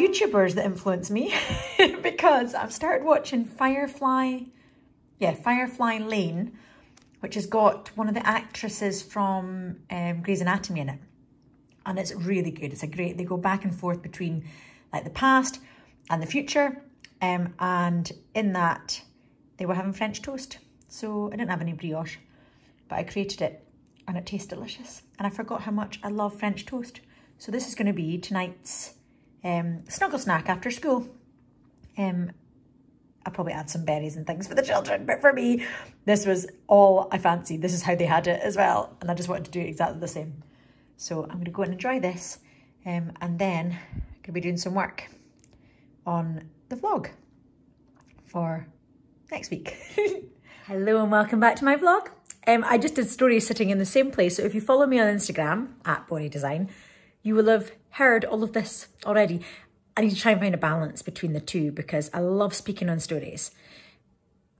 YouTubers that influence me because I've started watching Firefly, yeah, Firefly Lane, which has got one of the actresses from um, Grey's Anatomy in it. And it's really good. It's a great, they go back and forth between like the past and the future. Um, and in that, they were having French toast. So I didn't have any brioche, but I created it and it tastes delicious. And I forgot how much I love French toast. So this is going to be tonight's um, snuggle snack after school. Um, I'll probably add some berries and things for the children, but for me, this was all I fancied. This is how they had it as well. And I just wanted to do exactly the same. So I'm going to go and enjoy this. Um, and then I'm going to be doing some work on the vlog for next week. Hello and welcome back to my vlog. Um, I just did stories sitting in the same place. So if you follow me on Instagram, at Bowray Design, you will have heard all of this already. I need to try and find a balance between the two because I love speaking on stories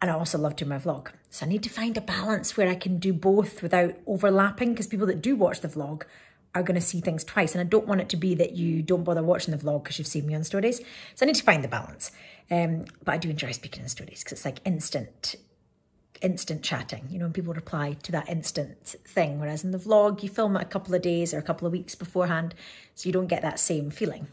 and I also love doing my vlog. So I need to find a balance where I can do both without overlapping because people that do watch the vlog are going to see things twice and I don't want it to be that you don't bother watching the vlog because you've seen me on stories. So I need to find the balance. Um, but I do enjoy speaking in stories because it's like instant instant chatting, you know, people reply to that instant thing. Whereas in the vlog, you film it a couple of days or a couple of weeks beforehand, so you don't get that same feeling.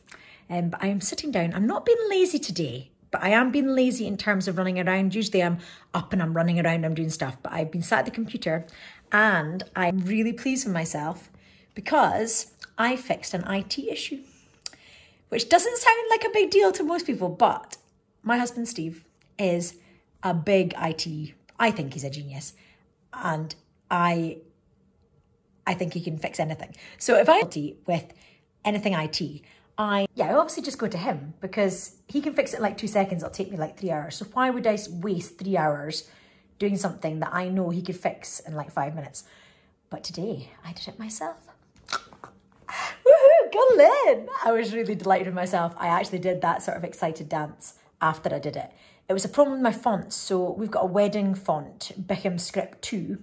Um, but I am sitting down. I'm not being lazy today, but I am being lazy in terms of running around. Usually I'm up and I'm running around, I'm doing stuff, but I've been sat at the computer and I'm really pleased with myself because I fixed an IT issue, which doesn't sound like a big deal to most people, but my husband Steve is a big IT I think he's a genius. And I I think he can fix anything. So if I with anything IT, I yeah, I obviously just go to him because he can fix it in like two seconds. It'll take me like three hours. So why would I waste three hours doing something that I know he could fix in like five minutes? But today I did it myself. Woohoo! I was really delighted with myself. I actually did that sort of excited dance after I did it. It was a problem with my fonts. So we've got a wedding font, Bickham Script 2,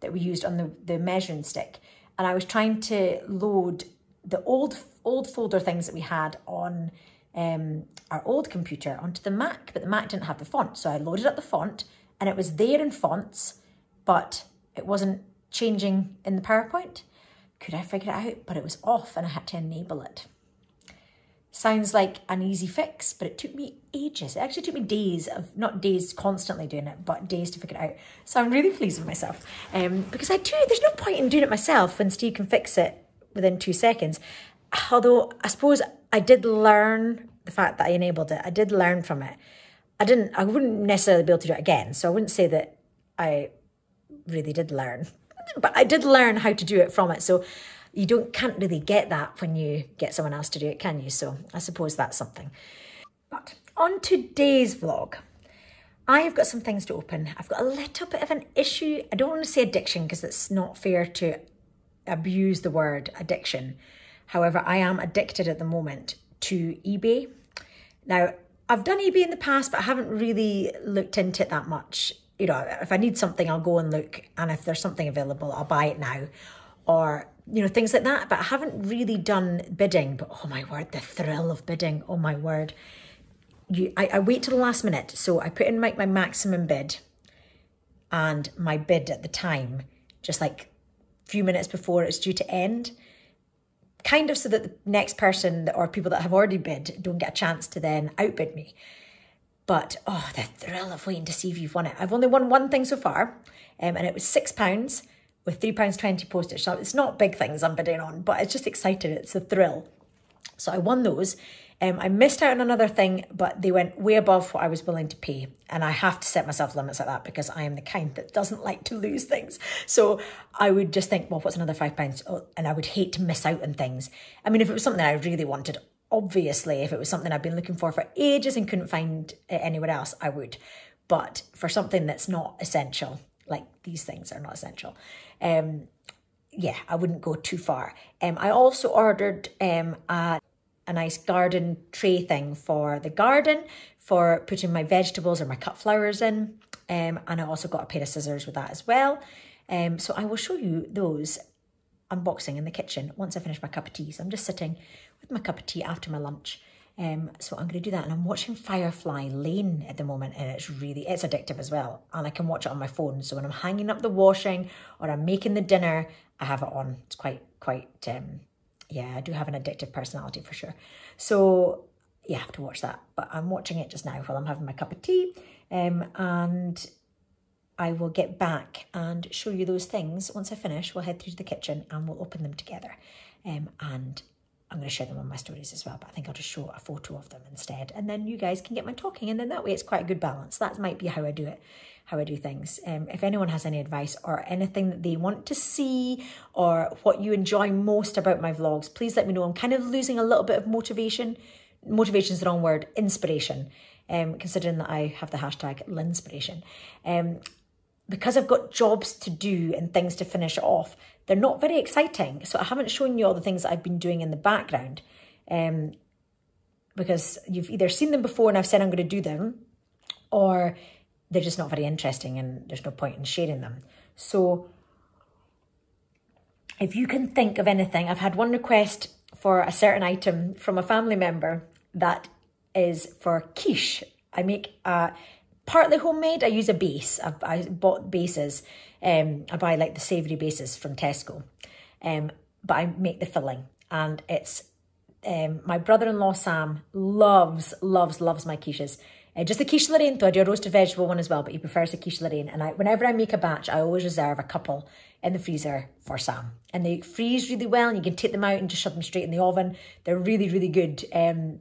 that we used on the, the measuring stick. And I was trying to load the old old folder things that we had on um, our old computer onto the Mac, but the Mac didn't have the font. So I loaded up the font and it was there in fonts, but it wasn't changing in the PowerPoint. Could I figure it out? But it was off and I had to enable it. Sounds like an easy fix, but it took me ages. It actually took me days of, not days constantly doing it, but days to figure it out. So I'm really pleased with myself um, because I do, there's no point in doing it myself when Steve can fix it within two seconds. Although I suppose I did learn the fact that I enabled it. I did learn from it. I didn't, I wouldn't necessarily be able to do it again. So I wouldn't say that I really did learn, but I did learn how to do it from it. So you don't can't really get that when you get someone else to do it, can you? So I suppose that's something. But on today's vlog, I have got some things to open. I've got a little bit of an issue. I don't want to say addiction because it's not fair to abuse the word addiction. However, I am addicted at the moment to eBay. Now, I've done eBay in the past, but I haven't really looked into it that much. You know, if I need something, I'll go and look. And if there's something available, I'll buy it now. Or you know, things like that. But I haven't really done bidding. But oh my word, the thrill of bidding. Oh my word. You, I, I wait till the last minute. So I put in my, my maximum bid and my bid at the time, just like a few minutes before it's due to end. Kind of so that the next person or people that have already bid don't get a chance to then outbid me. But oh, the thrill of waiting to see if you've won it. I've only won one thing so far, um, and it was £6 with £3.20 postage. So it's not big things I'm bidding on, but it's just exciting. It's a thrill. So I won those. Um, I missed out on another thing, but they went way above what I was willing to pay. And I have to set myself limits like that because I am the kind that doesn't like to lose things. So I would just think, well, what's another five pounds? Oh, and I would hate to miss out on things. I mean, if it was something I really wanted, obviously, if it was something I've been looking for for ages and couldn't find anywhere else, I would. But for something that's not essential, like these things are not essential, um, yeah, I wouldn't go too far. Um, I also ordered um, a, a nice garden tray thing for the garden for putting my vegetables or my cut flowers in. Um, and I also got a pair of scissors with that as well. Um, so I will show you those unboxing in the kitchen once I finish my cup of tea. So I'm just sitting with my cup of tea after my lunch Um, so I'm going to do that. And I'm watching Firefly Lane at the moment. And it's really, it's addictive as well. And I can watch it on my phone. So when I'm hanging up the washing or I'm making the dinner, I have it on. It's quite, quite, um, yeah, I do have an addictive personality for sure. So yeah, I have to watch that. But I'm watching it just now while I'm having my cup of tea. Um, and I will get back and show you those things. Once I finish, we'll head through to the kitchen and we'll open them together. Um, and I'm going to share them on my stories as well, but I think I'll just show a photo of them instead. And then you guys can get my talking. And then that way it's quite a good balance. That might be how I do it, how I do things. Um, if anyone has any advice or anything that they want to see or what you enjoy most about my vlogs, please let me know. I'm kind of losing a little bit of motivation. Motivation is the wrong word, inspiration. Um, considering that I have the hashtag Lynnspiration. Um, because I've got jobs to do and things to finish off, they're not very exciting. So I haven't shown you all the things that I've been doing in the background um, because you've either seen them before and I've said I'm going to do them or they're just not very interesting and there's no point in sharing them. So if you can think of anything, I've had one request for a certain item from a family member that is for quiche. I make a partly homemade. I use a base. I've, I bought bases. Um, I buy like the savoury bases from Tesco. Um, but I make the filling and it's um, my brother-in-law Sam loves, loves, loves my quiches. Uh, just the quiche Lorraine, though I do a roasted vegetable one as well, but he prefers the quiche Lorraine. And I, whenever I make a batch, I always reserve a couple in the freezer for Sam. And they freeze really well and you can take them out and just shove them straight in the oven. They're really, really good um,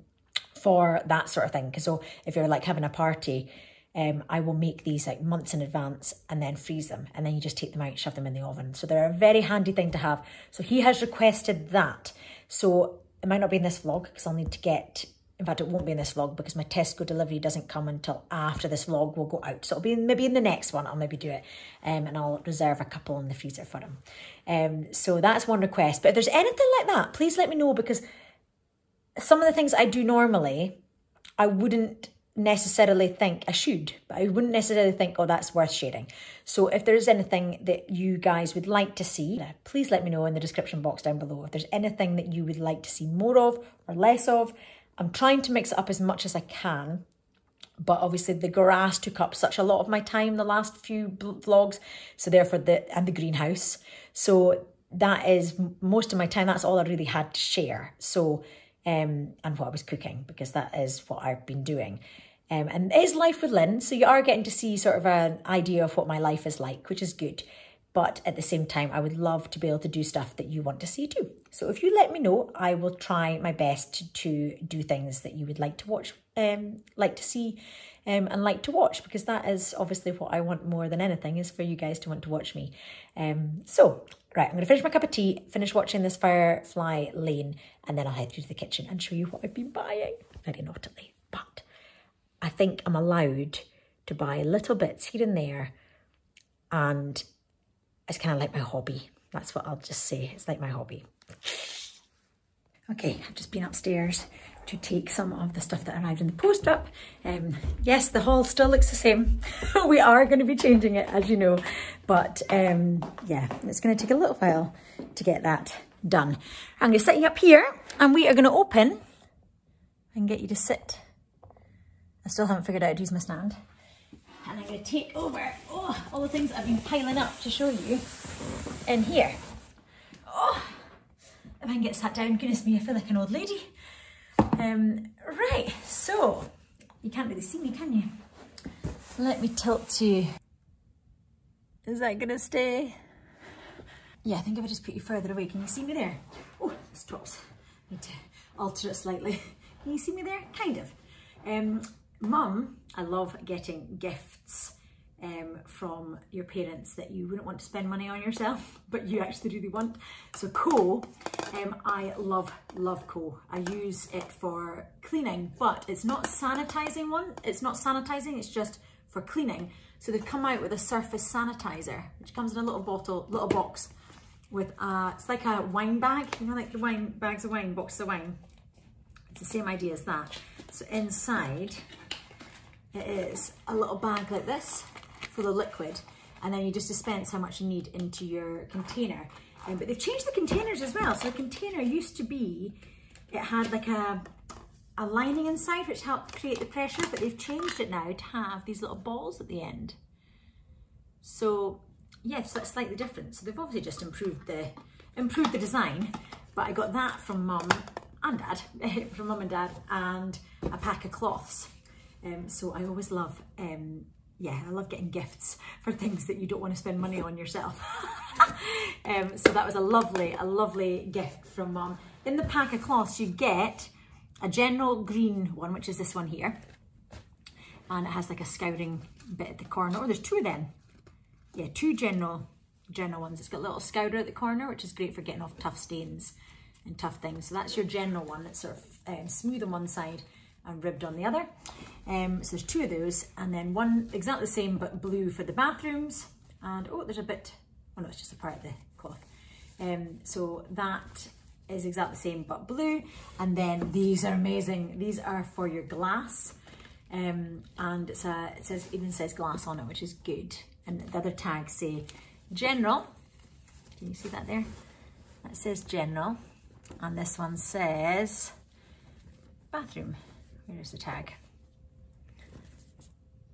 for that sort of thing. So if you're like having a party, um, I will make these like months in advance and then freeze them. And then you just take them out, shove them in the oven. So they're a very handy thing to have. So he has requested that. So it might not be in this vlog because I'll need to get, in fact, it won't be in this vlog because my Tesco delivery doesn't come until after this vlog will go out. So it'll be maybe in the next one, I'll maybe do it. Um, and I'll reserve a couple in the freezer for him. Um, so that's one request. But if there's anything like that, please let me know because some of the things I do normally, I wouldn't necessarily think I should, but I wouldn't necessarily think, oh, that's worth sharing. So if there's anything that you guys would like to see, uh, please let me know in the description box down below. If there's anything that you would like to see more of or less of, I'm trying to mix it up as much as I can. But obviously the grass took up such a lot of my time the last few vlogs. So therefore the, and the greenhouse. So that is most of my time. That's all I really had to share. So um, and what I was cooking because that is what I've been doing. Um, and it is Life with Lynn, so you are getting to see sort of an idea of what my life is like, which is good. But at the same time, I would love to be able to do stuff that you want to see too. So if you let me know, I will try my best to, do things that you would like to watch, um, like to see, um, and like to watch, because that is obviously what I want more than anything, is for you guys to want to watch me. Um, so, right, I'm going to finish my cup of tea, finish watching this Firefly Lane, and then I'll head through to the kitchen and show you what I've been buying. Very naughtily, but I think I'm allowed to buy little bits here and there and it's kind of like my hobby. That's what I'll just say. It's like my hobby. Okay, I've just been upstairs to take some of the stuff that arrived in the post up. Um, yes, the haul still looks the same. we are going to be changing it, as you know. But um, yeah, it's going to take a little while to get that done. I'm going to set you up here and we are going to open and get you to sit I still haven't figured out how to use my stand. And I'm going to take over oh, all the things I've been piling up to show you in here. Oh, if I can get sat down, goodness me, I feel like an old lady. Um, right, so you can't really see me, can you? Let me tilt you. Is that gonna stay? Yeah, I think if I just put you further away, can you see me there? Oh, this drops. Need to alter it slightly. Can you see me there? Kind of. Um, Mum, I love getting gifts um, from your parents that you wouldn't want to spend money on yourself, but you actually really want. So Koh, um, I love, love Koh. I use it for cleaning, but it's not sanitizing one. It's not sanitizing, it's just for cleaning. So they've come out with a surface sanitizer, which comes in a little bottle, little box with a, it's like a wine bag, you know, like the wine, bags of wine, boxes of wine. It's the same idea as that. So inside, it is a little bag like this full of liquid and then you just dispense how much you need into your container. Um, but they've changed the containers as well. So the container used to be, it had like a, a, lining inside which helped create the pressure, but they've changed it now to have these little balls at the end. So yes, that's slightly different. So they've obviously just improved the improved the design, but I got that from mum and dad, from mum and dad, and a pack of cloths. Um, so I always love, um, yeah, I love getting gifts for things that you don't want to spend money on yourself. um, so that was a lovely, a lovely gift from mum. In the pack of cloths, you get a general green one, which is this one here. And it has like a scouring bit at the corner. Oh, there's two of them. Yeah, two general general ones. It's got a little scouter at the corner, which is great for getting off tough stains and tough things. So that's your general one. It's sort of um, smooth on one side and ribbed on the other. Um, so there's two of those and then one exactly the same but blue for the bathrooms. And oh, there's a bit, oh no, it's just a part of the cloth. Um, so that is exactly the same but blue. And then these are amazing. These are for your glass. Um, and it's a, it says even says glass on it, which is good. And the other tags say general. Can you see that there? That says general. And this one says bathroom. Where's the tag?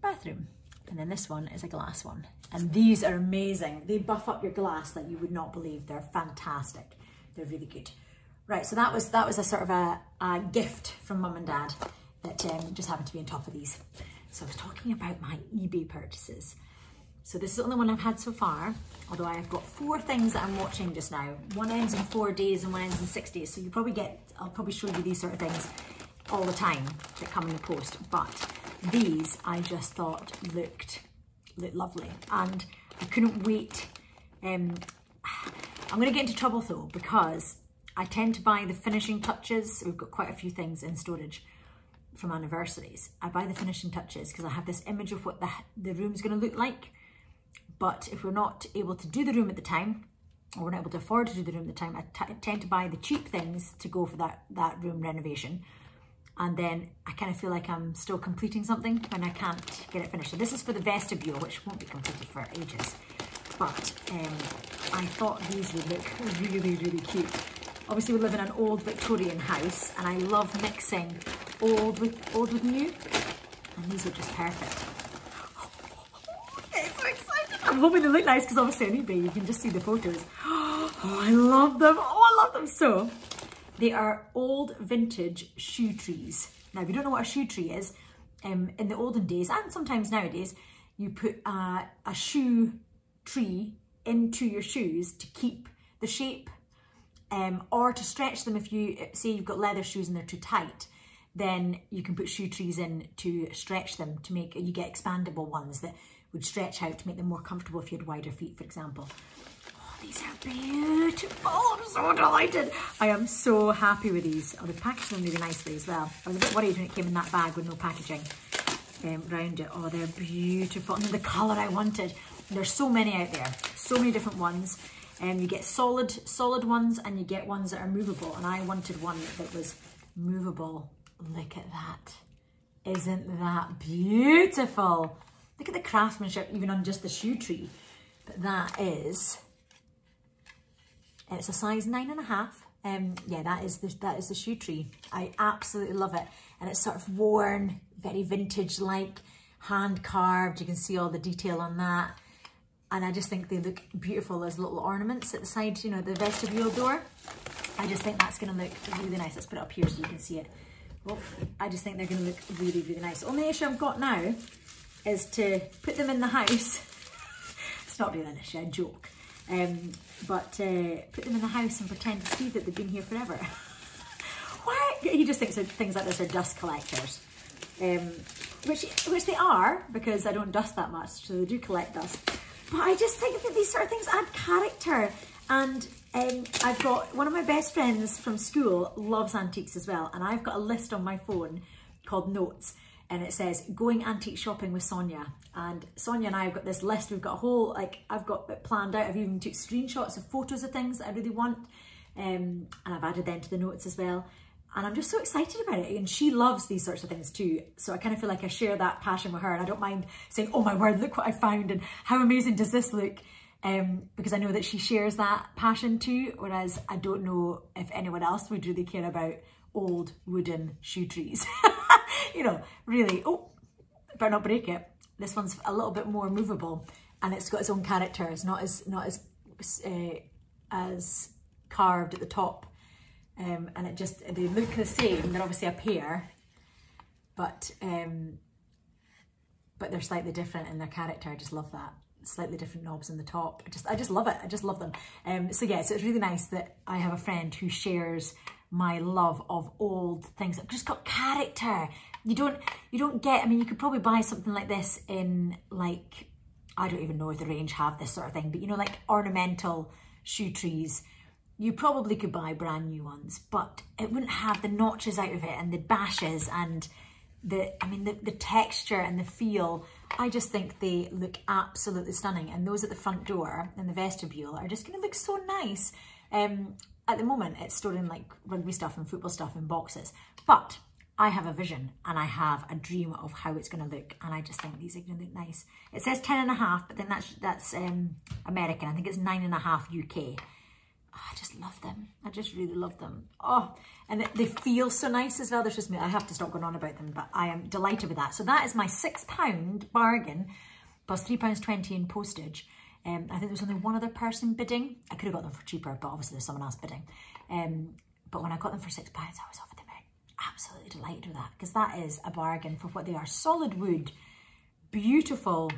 Bathroom. And then this one is a glass one. And these are amazing. They buff up your glass like you would not believe. They're fantastic. They're really good. Right, so that was that was a sort of a, a gift from mum and dad that um, just happened to be on top of these. So I was talking about my eBay purchases. So this is the only one I've had so far, although I've got four things that I'm watching just now. One ends in four days and one ends in six days. So you probably get, I'll probably show you these sort of things all the time that come in the post. But these I just thought looked, looked lovely. And I couldn't wait. Um, I'm gonna get into trouble though, because I tend to buy the finishing touches. We've got quite a few things in storage from anniversaries. I buy the finishing touches because I have this image of what the, the room's gonna look like but if we're not able to do the room at the time, or we're not able to afford to do the room at the time, I tend to buy the cheap things to go for that, that room renovation. And then I kind of feel like I'm still completing something when I can't get it finished. So this is for the vestibule, which won't be completed for ages. But um, I thought these would look really, really cute. Obviously we live in an old Victorian house and I love mixing old with, old with new. And these are just perfect. Okay, so excited. I'm hoping they look nice because obviously on eBay you can just see the photos. Oh, I love them. Oh, I love them so. They are old vintage shoe trees. Now, if you don't know what a shoe tree is, um, in the olden days and sometimes nowadays, you put a, a shoe tree into your shoes to keep the shape um, or to stretch them if you say you've got leather shoes and they're too tight then you can put shoe trees in to stretch them to make you get expandable ones that would stretch out to make them more comfortable if you had wider feet, for example. These are beautiful. I'm so delighted. I am so happy with these. Oh, they packaged them really nicely as well. I was a bit worried when it came in that bag with no packaging um, around it. Oh, they're beautiful. And the colour I wanted. There's so many out there. So many different ones. And um, you get solid, solid ones and you get ones that are movable. And I wanted one that was movable. Look at that. Isn't that beautiful? Look at the craftsmanship even on just the shoe tree. But that is, it's a size nine and a half. Um, yeah, that is the that is the shoe tree. I absolutely love it, and it's sort of worn, very vintage-like, hand carved. You can see all the detail on that, and I just think they look beautiful as little ornaments at the side. You know, the vestibule door. I just think that's going to look really nice. Let's put it up here so you can see it. Well, I just think they're going to look really, really nice. Only issue I've got now is to put them in the house. it's not really an issue, I joke. Um, but uh, put them in the house and pretend to Steve that they've been here forever. Why? He just thinks that things like this are dust collectors. Um, which, which they are, because I don't dust that much, so they do collect dust. But I just think that these sort of things add character. And um, I've got one of my best friends from school loves antiques as well. And I've got a list on my phone called Notes and it says going antique shopping with Sonia. And Sonia and I have got this list. We've got a whole, like, I've got it planned out. I've even took screenshots of photos of things that I really want. Um, and I've added them to the notes as well. And I'm just so excited about it. And she loves these sorts of things too. So I kind of feel like I share that passion with her. And I don't mind saying, oh my word, look what I found. And how amazing does this look? Um, because I know that she shares that passion too. Whereas I don't know if anyone else would really care about old wooden shoe trees. you know, really, oh, better not break it. This one's a little bit more movable and it's got its own character. It's not as, not as, uh, as carved at the top. Um, and it just, they look the same. They're obviously a pair, but, um, but they're slightly different in their character. I just love that slightly different knobs in the top. I just, I just love it. I just love them. Um, so yeah, so it's really nice that I have a friend who shares my love of old things that just got character. You don't, you don't get, I mean, you could probably buy something like this in like, I don't even know if the range have this sort of thing, but you know, like ornamental shoe trees, you probably could buy brand new ones, but it wouldn't have the notches out of it and the bashes and the, I mean, the, the texture and the feel I just think they look absolutely stunning. And those at the front door and the vestibule are just going to look so nice. Um, at the moment, it's stored in like rugby stuff and football stuff in boxes. But I have a vision and I have a dream of how it's going to look. And I just think these are going to look nice. It says 10 and a half, but then that's, that's um, American. I think it's nine and a half UK. Oh, I just love them. I just really love them. Oh, and they feel so nice as well. There's just me. I have to stop going on about them, but I am delighted with that. So that is my six pound bargain plus three pounds 20 in postage. Um, I think there was only one other person bidding. I could have got them for cheaper, but obviously there's someone else bidding. Um, but when I got them for six pounds, I was over the moon. Absolutely delighted with that because that is a bargain for what they are. Solid wood, beautiful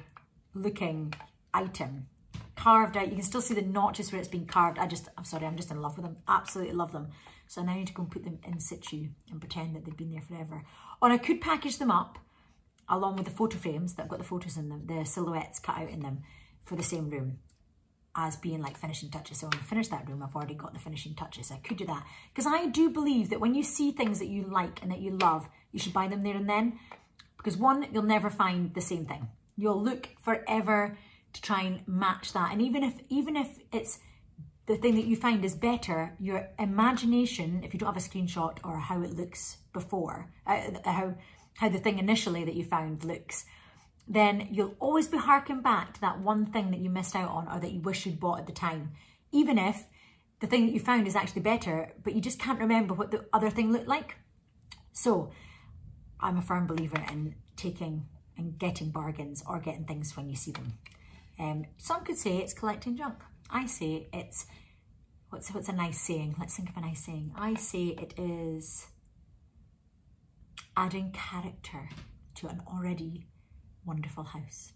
looking item carved out. You can still see the notches where it's been carved. I just, I'm sorry, I'm just in love with them. Absolutely love them. So now I need to go and put them in situ and pretend that they've been there forever. Or I could package them up along with the photo frames that have got the photos in them, the silhouettes cut out in them for the same room as being like finishing touches. So when I finish that room, I've already got the finishing touches. I could do that. Because I do believe that when you see things that you like and that you love, you should buy them there and then. Because one, you'll never find the same thing. You'll look forever to try and match that. And even if even if it's the thing that you find is better, your imagination, if you don't have a screenshot or how it looks before, uh, how how the thing initially that you found looks, then you'll always be harking back to that one thing that you missed out on or that you wish you'd bought at the time. Even if the thing that you found is actually better, but you just can't remember what the other thing looked like. So I'm a firm believer in taking and getting bargains or getting things when you see them. Um, some could say it's collecting junk. I say it's, what's, what's a nice saying? Let's think of a nice saying. I say it is adding character to an already wonderful house.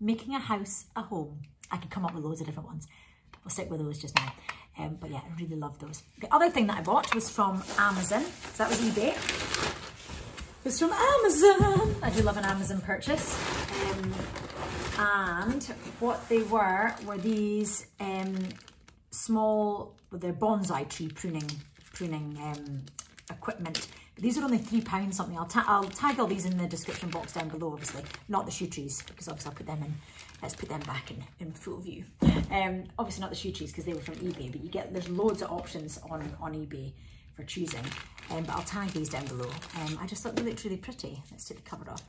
Making a house a home. I could come up with loads of different ones. We'll stick with those just now. Um, but yeah, I really love those. The other thing that I bought was from Amazon. So that was eBay. Was from Amazon. I do love an Amazon purchase. Um, and what they were were these um, small, well, they're bonsai tree pruning pruning um, equipment. These are only three pounds something. I'll, ta I'll tag all these in the description box down below, obviously. Not the shoe trees, because obviously I'll put them in. Let's put them back in, in full view. Um, obviously not the shoe trees because they were from eBay, but you get there's loads of options on, on eBay for choosing. Um, but I'll tag these down below. Um, I just thought they looked really pretty. Let's take the cover off.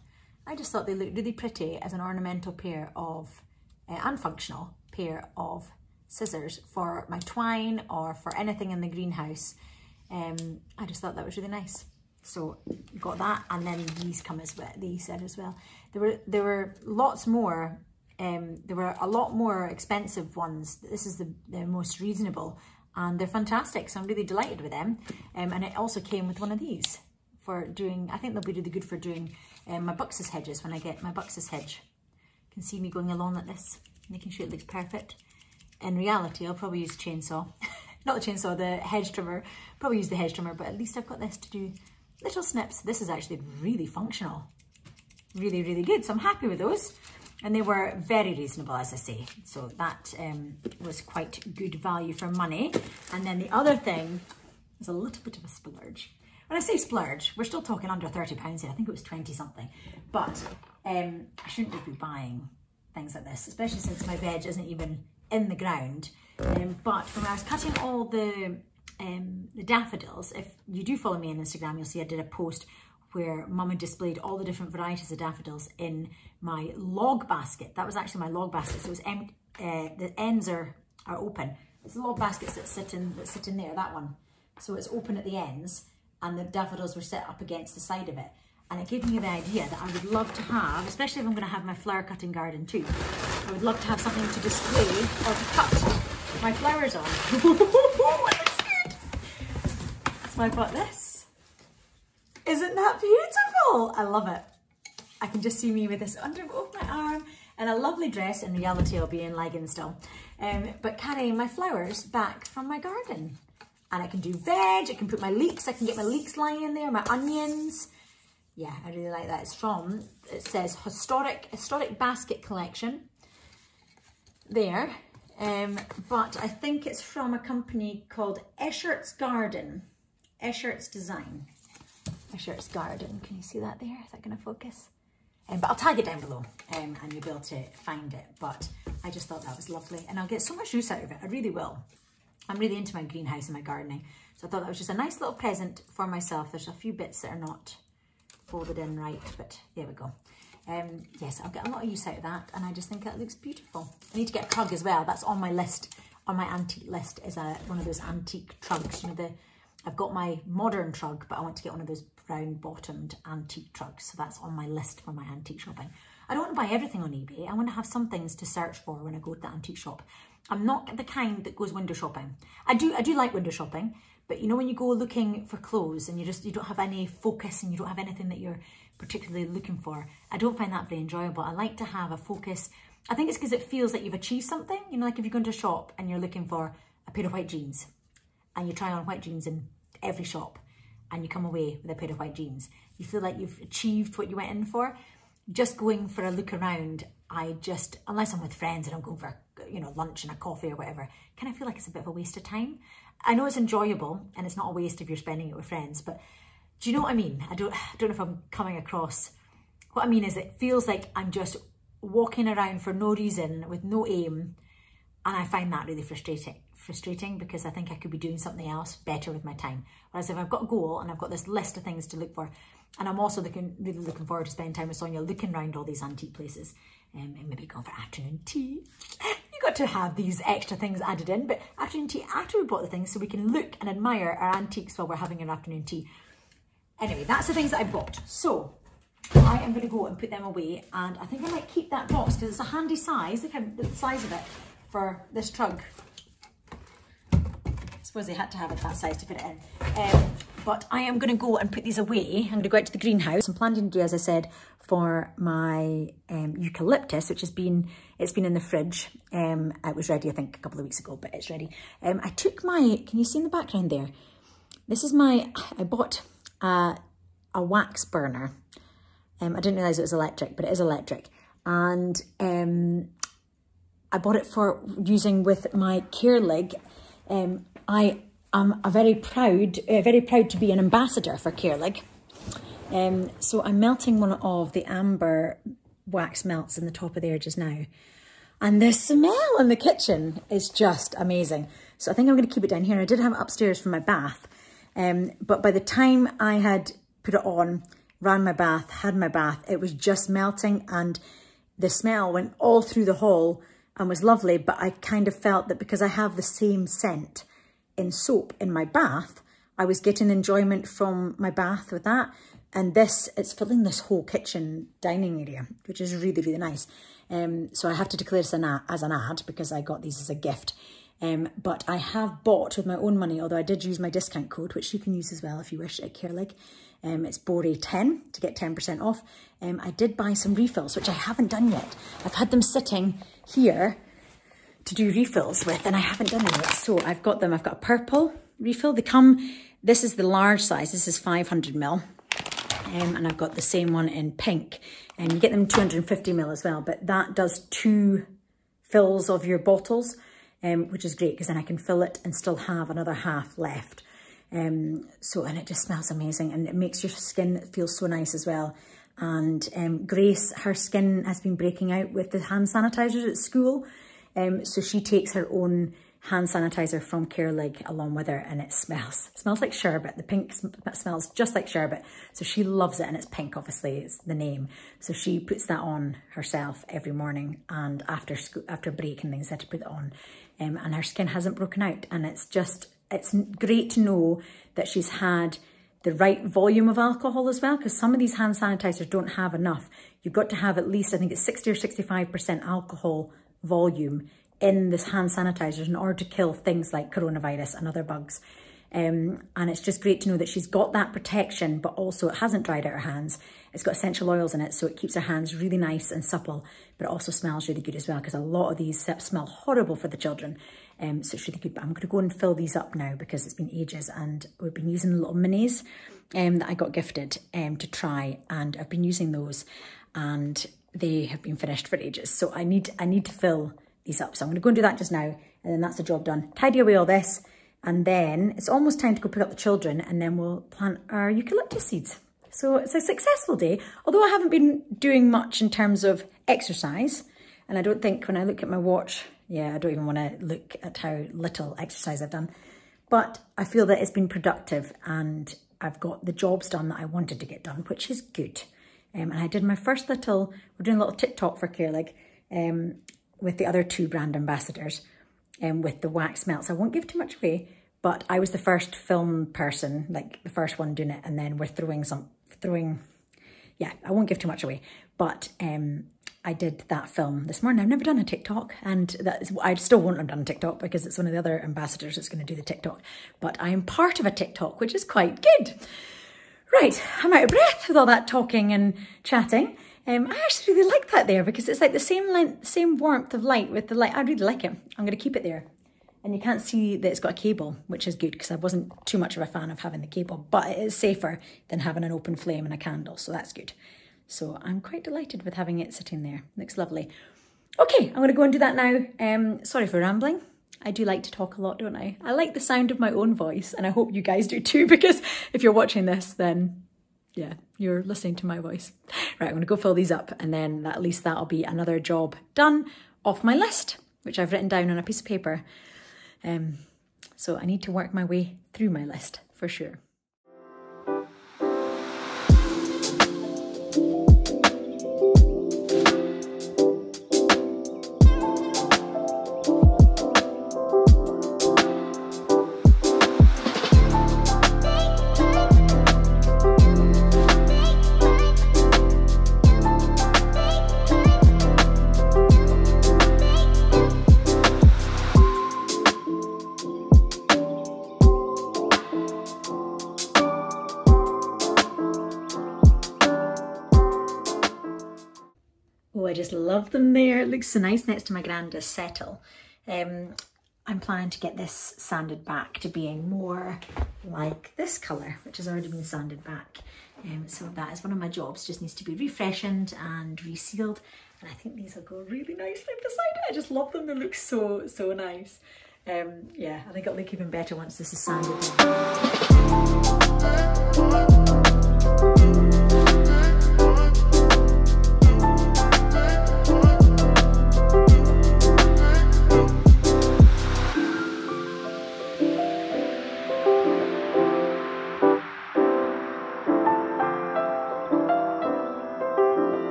I just thought they looked really pretty as an ornamental pair of, uh, and functional pair of scissors for my twine or for anything in the greenhouse. Um, I just thought that was really nice. So got that and then these come as well, these said as well. There were, there were lots more, um, there were a lot more expensive ones. This is the, the most reasonable and they're fantastic. So I'm really delighted with them. Um, and it also came with one of these for doing, I think they'll be really good for doing um, my Buxus hedges when I get my Buxus hedge. You can see me going along like this, making sure it looks perfect. In reality, I'll probably use chainsaw. Not the chainsaw, the hedge trimmer. Probably use the hedge trimmer, but at least I've got this to do little snips. This is actually really functional. Really, really good. So I'm happy with those. And they were very reasonable, as I say. So that um, was quite good value for money. And then the other thing is a little bit of a splurge. When I say splurge, we're still talking under 30 pounds here. I think it was 20 something. But um, I shouldn't be buying things like this, especially since my veg isn't even in the ground. Um, but when I was cutting all the um, the daffodils, if you do follow me on Instagram, you'll see I did a post where mum had displayed all the different varieties of daffodils in my log basket. That was actually my log basket. So it was empty, uh, the ends are, are open. It's the log baskets that sit in, that sit in there, that one. So it's open at the ends and the daffodils were set up against the side of it. And it gave me the idea that I would love to have, especially if I'm going to have my flower cutting garden too, I would love to have something to display or to cut my flowers on. so I bought this. Isn't that beautiful? I love it. I can just see me with this under over my arm and a lovely dress. In reality, I'll be in leggings still. Um, but carrying my flowers back from my garden. And I can do veg, I can put my leeks, I can get my leeks lying in there, my onions. Yeah, I really like that. It's from, it says Historic, Historic Basket Collection. There. Um, but I think it's from a company called Eschert's Garden. Eschert's Design. Eschert's Garden. Can you see that there? Is that going to focus? Um, but I'll tag it down below um, and you'll be able to find it. But I just thought that was lovely and I'll get so much use out of it. I really will. I'm really into my greenhouse and my gardening. So I thought that was just a nice little present for myself. There's a few bits that are not folded in right, but there we go. Um, yes, I'll get a lot of use out of that and I just think that looks beautiful. I need to get a trug as well. That's on my list, on my antique list is a, one of those antique trugs. You know, the I've got my modern trug, but I want to get one of those brown bottomed antique trugs. So that's on my list for my antique shopping. I don't want to buy everything on eBay. I want to have some things to search for when I go to the antique shop. I'm not the kind that goes window shopping. I do I do like window shopping, but you know when you go looking for clothes and you just you don't have any focus and you don't have anything that you're particularly looking for, I don't find that very enjoyable. I like to have a focus. I think it's because it feels like you've achieved something. You know, like if you go into a shop and you're looking for a pair of white jeans and you try on white jeans in every shop and you come away with a pair of white jeans. You feel like you've achieved what you went in for. Just going for a look around, I just, unless I'm with friends and I'm going for, you know, lunch and a coffee or whatever, kind of feel like it's a bit of a waste of time. I know it's enjoyable and it's not a waste if you're spending it with friends, but do you know what I mean? I don't, I don't know if I'm coming across. What I mean is it feels like I'm just walking around for no reason with no aim and I find that really frustrating frustrating because I think I could be doing something else better with my time. Whereas if I've got a goal and I've got this list of things to look for, and I'm also looking really looking forward to spending time with Sonia looking around all these antique places um, and maybe going for afternoon tea. You got to have these extra things added in, but afternoon tea after we bought the things so we can look and admire our antiques while we're having an afternoon tea. Anyway, that's the things that I bought. So I am going to go and put them away and I think I might keep that box because it's a handy size. Look at the size of it for this trug. Suppose they had to have it that size to fit it in. Um, but I am going to go and put these away. I'm going to go out to the greenhouse. I'm planning to do, as I said, for my um, eucalyptus, which has been, it's been in the fridge. Um, it was ready, I think, a couple of weeks ago, but it's ready. Um, I took my, can you see in the background there? This is my, I bought a, a wax burner. Um, I didn't realise it was electric, but it is electric. And um, I bought it for using with my Kaerlig. Um, I am a very proud, uh, very proud to be an ambassador for Kaerlig. Um, so I'm melting one of the amber wax melts in the top of there just now. And the smell in the kitchen is just amazing. So I think I'm going to keep it down here. I did have it upstairs for my bath. Um, but by the time I had put it on, ran my bath, had my bath, it was just melting and the smell went all through the hall and was lovely, but I kind of felt that because I have the same scent in soap in my bath, I was getting enjoyment from my bath with that. And this, it's filling this whole kitchen dining area, which is really, really nice. Um, so I have to declare this as an ad because I got these as a gift. Um, but I have bought with my own money, although I did use my discount code, which you can use as well if you wish at Kaerlig. Um, it's BOWRAY10 to get 10% off. Um, I did buy some refills, which I haven't done yet. I've had them sitting here to do refills with, and I haven't done them yet. So I've got them. I've got a purple refill. They come, this is the large size. This is 500 mil. Um, and I've got the same one in pink. And you get them 250 mil as well, but that does two fills of your bottles, um, which is great because then I can fill it and still have another half left. Um, so, and it just smells amazing and it makes your skin feel so nice as well. And um, Grace, her skin has been breaking out with the hand sanitizers at school. Um, so she takes her own hand sanitizer from Kaerlig along with her and it smells, smells like sherbet. The pink sm smells just like sherbet. So she loves it and it's pink, obviously, it's the name. So she puts that on herself every morning and after after break and things, had to put it on. Um, and her skin hasn't broken out and it's just, it's great to know that she's had the right volume of alcohol as well, because some of these hand sanitizers don't have enough. You've got to have at least, I think it's 60 or 65% alcohol volume in this hand sanitizers in order to kill things like coronavirus and other bugs. Um, and it's just great to know that she's got that protection, but also it hasn't dried out her hands. It's got essential oils in it, so it keeps her hands really nice and supple, but it also smells really good as well, because a lot of these smell horrible for the children. Um, so it's really good, but I'm going to go and fill these up now because it's been ages and we've been using little minis um, that I got gifted um, to try and I've been using those and they have been finished for ages. So I need, I need to fill these up. So I'm going to go and do that just now and then that's the job done. Tidy away all this and then it's almost time to go pick up the children and then we'll plant our eucalyptus seeds. So it's a successful day, although I haven't been doing much in terms of exercise. And I don't think when I look at my watch, yeah, I don't even want to look at how little exercise I've done. But I feel that it's been productive and I've got the jobs done that I wanted to get done, which is good. Um, and I did my first little, we're doing a little TikTok for Kaerlig um, with the other two brand ambassadors um, with the wax melts. I won't give too much away, but I was the first film person, like the first one doing it. And then we're throwing some, throwing, yeah, I won't give too much away, but um, I did that film this morning. I've never done a TikTok and that is, I still won't have done a TikTok because it's one of the other ambassadors that's going to do the TikTok. But I am part of a TikTok, which is quite good. Right, I'm out of breath with all that talking and chatting. Um, I actually really like that there because it's like the same length, same warmth of light with the light. I really like it. I'm going to keep it there. And you can't see that it's got a cable, which is good because I wasn't too much of a fan of having the cable, but it is safer than having an open flame and a candle, so that's good. So I'm quite delighted with having it sitting there. Looks lovely. Okay, I'm going to go and do that now. Um, sorry for rambling. I do like to talk a lot, don't I? I like the sound of my own voice, and I hope you guys do too, because if you're watching this, then yeah, you're listening to my voice. Right, I'm to go fill these up, and then at least that'll be another job done off my list, which I've written down on a piece of paper. Um, so I need to work my way through my list for sure. Love them there. It looks so nice next to my Grandis settle. Um, I'm planning to get this sanded back to being more like this colour, which has already been sanded back. Um, so that is one of my jobs, just needs to be refreshened and resealed. And I think these will go really nicely beside it. I just love them, they look so, so nice. Um, yeah, I think it'll look even better once this is sanded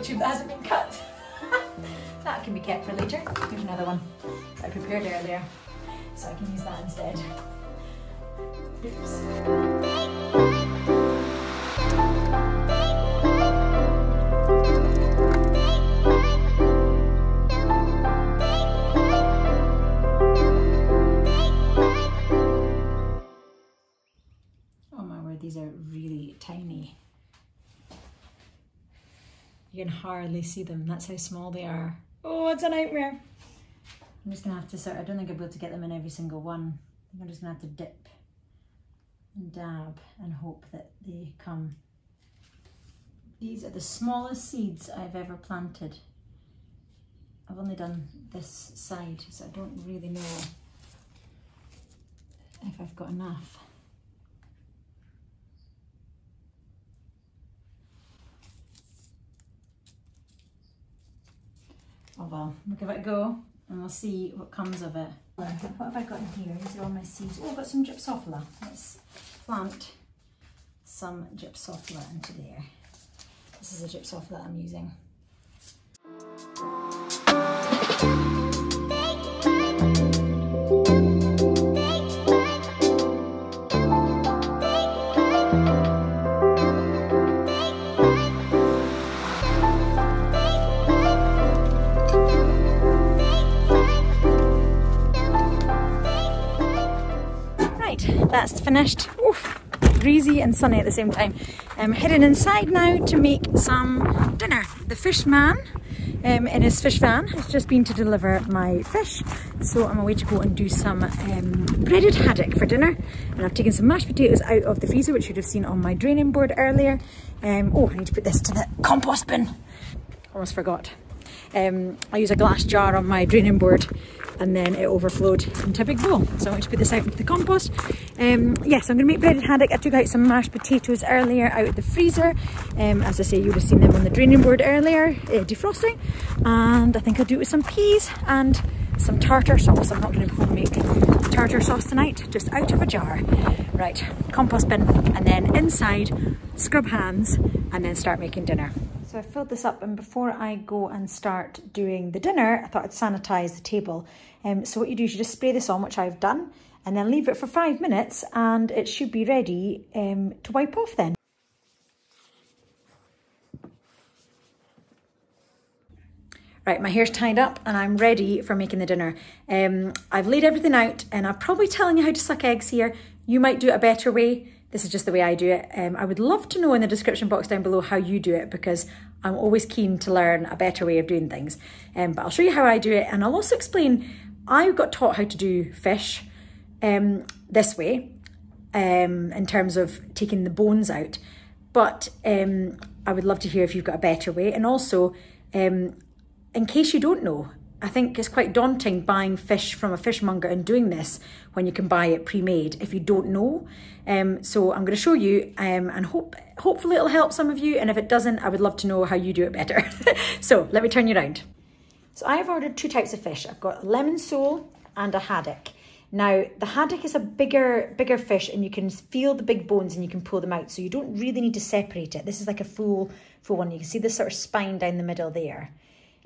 tube that hasn't been cut. that can be kept for later. Here's another one I prepared earlier, so I can use that instead. Oh Oops. these are really tiny hardly see them. That's how small they are. Oh, it's a nightmare. I'm just going to have to sort I don't think I'll be able to get them in every single one. I think I'm just to have to dip and dab and hope that they come These are the smallest seeds I've ever planted. I've only done this side, so I don't really know if I've got enough. Oh well, we'll give it a go and we'll see what comes of it. What have I got in here? These are all my seeds. Oh, I've got some Gypsophila. Let's plant some Gypsophila into there. This is a Gypsophila I'm using. That's finished. Oof, breezy and sunny at the same time. I'm heading inside now to make some dinner. The fish man um, in his fish van has just been to deliver my fish. So I'm away to go and do some um, breaded haddock for dinner. And I've taken some mashed potatoes out of the freezer, which you'd have seen on my draining board earlier. Um, oh, I need to put this to the compost bin. Almost forgot. Um, I use a glass jar on my draining board and then it overflowed into a big bowl. So I'm going to put this out into the compost. Um, yes, I'm going to make breaded haddock. I took out some mashed potatoes earlier out of the freezer. Um, as I say, you would have seen them on the draining board earlier, uh, defrosting. And I think I'll do it with some peas and some tartar sauce. I'm not going to make tartar sauce tonight, just out of a jar. Right, compost bin, and then inside, scrub hands, and then start making dinner. So I filled this up and before I go and start doing the dinner, I thought I'd sanitize the table. Um, so what you do is you just spray this on, which I've done, and then leave it for five minutes and it should be ready um, to wipe off then. Right, my hair's tied up and I'm ready for making the dinner. Um, I've laid everything out and I'm probably telling you how to suck eggs here. You might do it a better way. This is just the way I do it. Um, I would love to know in the description box down below how you do it because I'm always keen to learn a better way of doing things. Um, but I'll show you how I do it and I'll also explain, I got taught how to do fish um, this way um, in terms of taking the bones out. But um, I would love to hear if you've got a better way. And also, um, in case you don't know, I think it's quite daunting buying fish from a fishmonger and doing this when you can buy it pre-made if you don't know. Um, so I'm going to show you um, and hope hopefully it'll help some of you. And if it doesn't, I would love to know how you do it better. so let me turn you around. So I've ordered two types of fish. I've got a lemon sole and a haddock. Now, the haddock is a bigger, bigger fish and you can feel the big bones and you can pull them out. So you don't really need to separate it. This is like a full, full one. You can see this sort of spine down the middle there.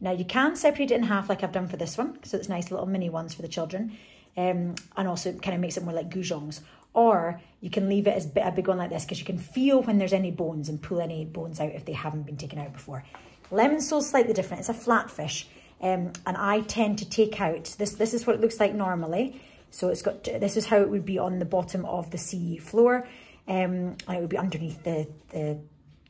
Now you can separate it in half like I've done for this one, so it's nice little mini ones for the children. Um, and also it kind of makes it more like goujons. Or you can leave it as a big one like this because you can feel when there's any bones and pull any bones out if they haven't been taken out before. Lemon sole's slightly different. It's a flat fish. Um, and I tend to take out, this, this is what it looks like normally. So it's got, this is how it would be on the bottom of the sea floor. Um, and it would be underneath the, the,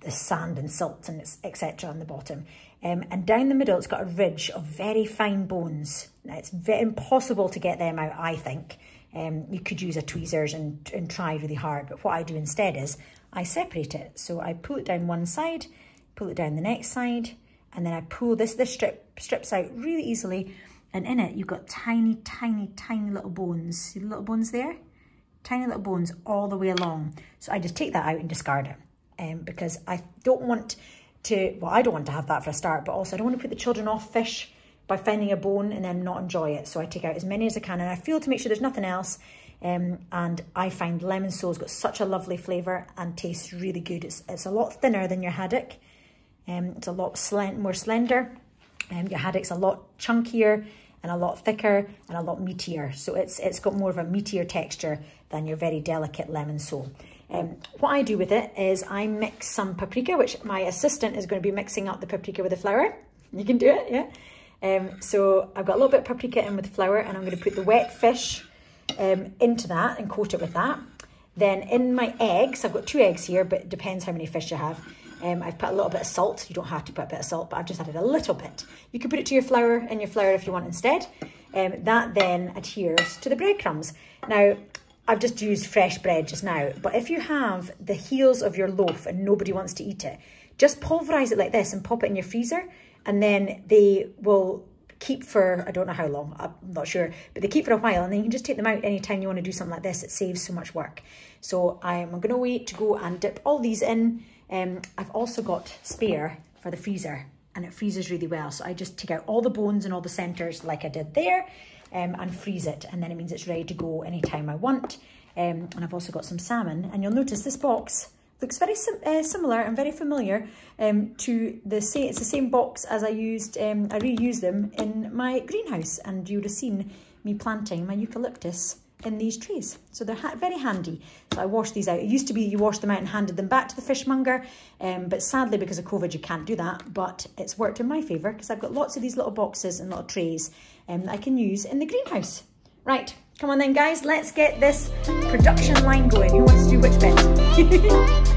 the sand and silt and etc. on the bottom. Um, and down the middle, it's got a ridge of very fine bones. Now, it's impossible to get them out, I think. Um, you could use a tweezers and, and try really hard, but what I do instead is I separate it. So I pull it down one side, pull it down the next side, and then I pull this, this strip strips out really easily. And in it, you've got tiny, tiny, tiny little bones. See the little bones there? Tiny little bones all the way along. So I just take that out and discard it um, because I don't want to, well, I don't want to have that for a start, but also I don't want to put the children off fish by finding a bone and then not enjoy it. So I take out as many as I can and I feel to make sure there's nothing else. Um, and I find lemon sole's got such a lovely flavour and tastes really good. It's, it's a lot thinner than your haddock. Um, it's a lot slend more slender. Um, your haddock's a lot chunkier and a lot thicker and a lot meatier. So it's it's got more of a meatier texture than your very delicate lemon sole. Um, what I do with it is I mix some paprika, which my assistant is going to be mixing up the paprika with the flour. You can do it, yeah? Um, so I've got a little bit of paprika in with flour and I'm going to put the wet fish um, into that and coat it with that. Then in my eggs, I've got two eggs here, but it depends how many fish you have. Um, I've put a little bit of salt. You don't have to put a bit of salt, but I've just added a little bit. You can put it to your flour in your flour if you want instead. Um, that then adheres to the breadcrumbs. Now, I've just used fresh bread just now, but if you have the heels of your loaf and nobody wants to eat it, just pulverize it like this and pop it in your freezer and then they will keep for, I don't know how long, I'm not sure, but they keep for a while and then you can just take them out anytime you want to do something like this. It saves so much work. So I'm going to wait to go and dip all these in. Um, I've also got spare for the freezer and it freezes really well. So I just take out all the bones and all the centres like I did there um, and freeze it. And then it means it's ready to go anytime I want. Um, and I've also got some salmon and you'll notice this box looks very sim uh, similar and very familiar um, to the same, it's the same box as I used, um, I reused them in my greenhouse and you would have seen me planting my eucalyptus in these trays. So they're ha very handy. So I washed these out. It used to be you washed them out and handed them back to the fishmonger, um, but sadly because of COVID you can't do that, but it's worked in my favour because I've got lots of these little boxes and little trays um, that I can use in the greenhouse. Right, come on then guys, let's get this production line going. Who wants to do which bit?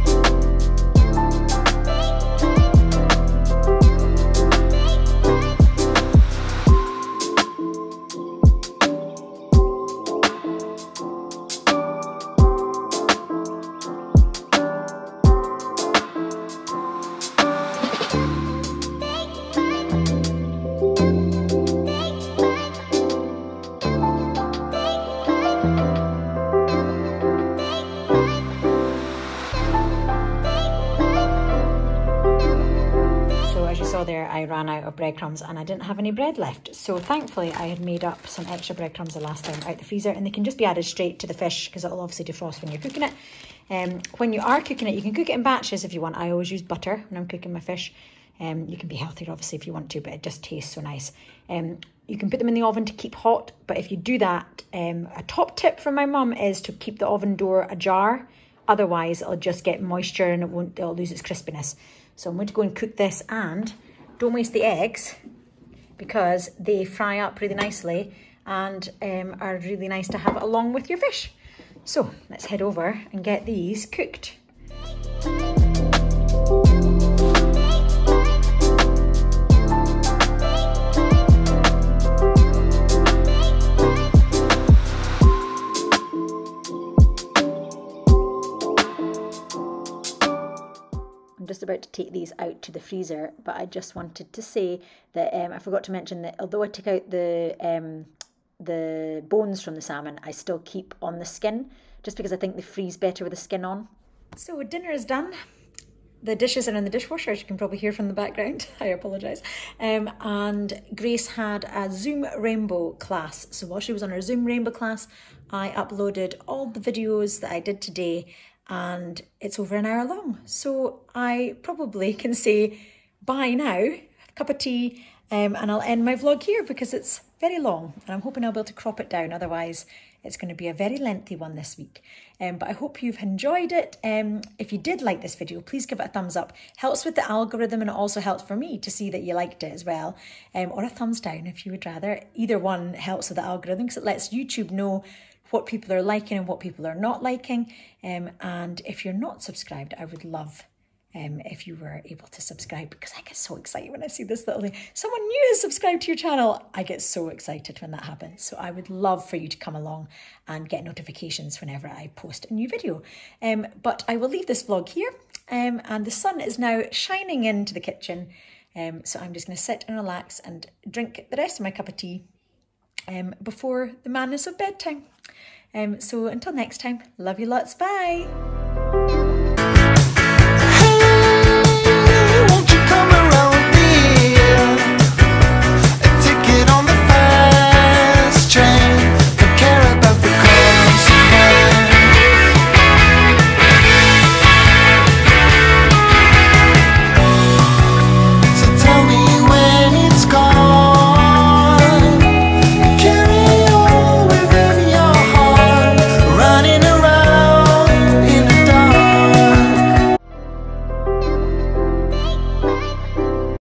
breadcrumbs and I didn't have any bread left. So thankfully I had made up some extra breadcrumbs the last time out the freezer and they can just be added straight to the fish because it'll obviously defrost when you're cooking it. Um, when you are cooking it, you can cook it in batches if you want. I always use butter when I'm cooking my fish. Um, you can be healthier obviously if you want to, but it just tastes so nice. Um, you can put them in the oven to keep hot, but if you do that, um, a top tip from my mum is to keep the oven door ajar. Otherwise, it'll just get moisture and it won't, it'll lose its crispiness. So I'm going to go and cook this and don't waste the eggs because they fry up really nicely and um, are really nice to have along with your fish. So let's head over and get these cooked. Just about to take these out to the freezer, but I just wanted to say that um, I forgot to mention that although I take out the um, the bones from the salmon, I still keep on the skin, just because I think they freeze better with the skin on. So dinner is done. The dishes are in the dishwasher, as you can probably hear from the background. I apologise. Um, and Grace had a Zoom Rainbow class. So while she was on her Zoom Rainbow class, I uploaded all the videos that I did today and it's over an hour long. So I probably can say bye now, cup of tea, um, and I'll end my vlog here because it's very long and I'm hoping I'll be able to crop it down. Otherwise, it's going to be a very lengthy one this week. Um, but I hope you've enjoyed it. Um, if you did like this video, please give it a thumbs up. Helps with the algorithm and it also helps for me to see that you liked it as well. Um, or a thumbs down if you would rather. Either one helps with the algorithm because it lets YouTube know what people are liking and what people are not liking. Um, and if you're not subscribed, I would love um, if you were able to subscribe because I get so excited when I see this little thing. Someone new has subscribed to your channel. I get so excited when that happens. So I would love for you to come along and get notifications whenever I post a new video. Um, but I will leave this vlog here um, and the sun is now shining into the kitchen. Um, so I'm just going to sit and relax and drink the rest of my cup of tea um, before the madness of bedtime. Um, so until next time, love you lots. Bye.